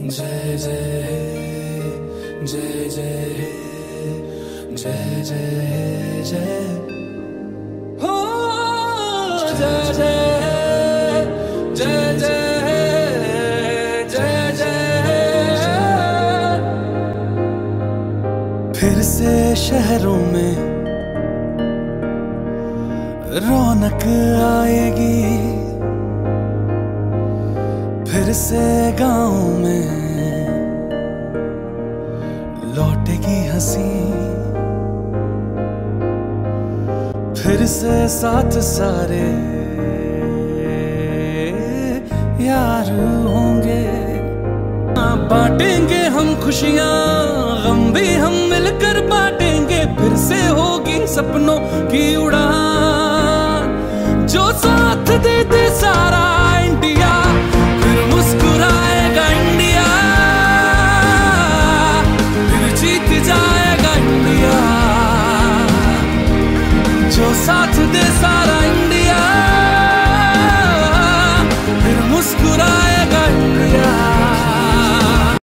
जय जय जय जय जय जय जय हो, जय जय फिर से शहरों में रौनक आएगी। फिर से गाँव में लौटेगी हँसी। फिर से साथ सारे यार होंगे। बांटेंगे हम खुशियाँ, गम भी हम मिलकर बांटेंगे। फिर से होगी सपनों की उड़ान। जो साथ जो साथ दे सारा